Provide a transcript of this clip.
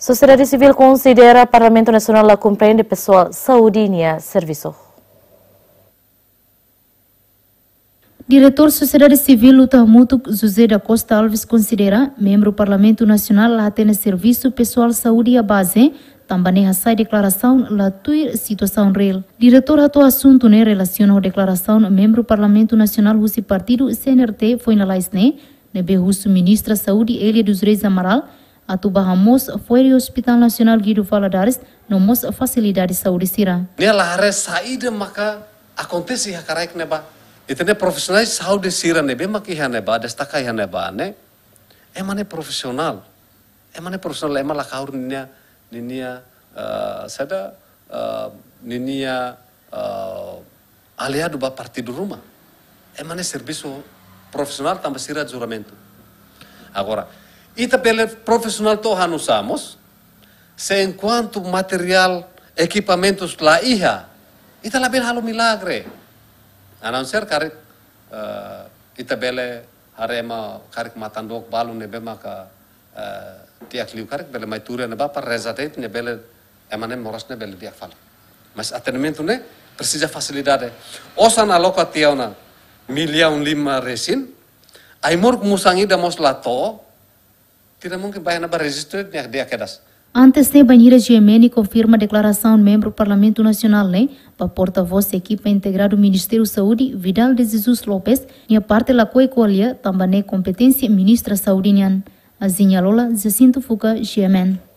Sociedade civil considera Parlamento Nacional a compreende pessoal saudinia serviço. Diretor Sociedade Civil Luta Mútuo José da Costa Alves considera membro do Parlamento Nacional a ter serviço pessoal saúde a base também a declaração la tua situação real. Diretor ato assunto ne relaciona a declaração membro do Parlamento Nacional Russi Partido CNRT foi na laisne nebe Russo Ministra Saúde Elia dos Reis Amaral atu bahamos foi o Hospital Nacional Guido Valadares no mos facilidade de saúde sira. Nela hare saída maka acontece ha karaik neba Itene profissionais saúde sira nebe maki ha neba destaca ha neba ne. É mané profissional. É mané profissional é mala kaur ninia ninia uh, sada uh, ninia uh, aliado ba partido rumah. É mané serviço profissional também sira juramento. Agora, Y también el profesional todos usamos. Se en cuanto material, equipamentos, la hija. Y también halo milagre. Anunciar que eh, y también haremos karik matando balón de bema que eh, tiak liu karik bele mai ture neba para rezate ne bele emane moras ne bele diak fal. Mas atendimento ne precisa facilidade. Osan aloka tiauna milhão lima resin. Aimor musangi damos lato Antes de Banheira Gemeni confirma a declaração membro do Parlamento Nacional, né? Para porta-voz da equipa integrada do Ministério da Saúde, Vidal de Jesus Lopes, e a parte da coecolia, também é competência ministra saúde. A Zinha Lola, Jacinto Fuca, GMN.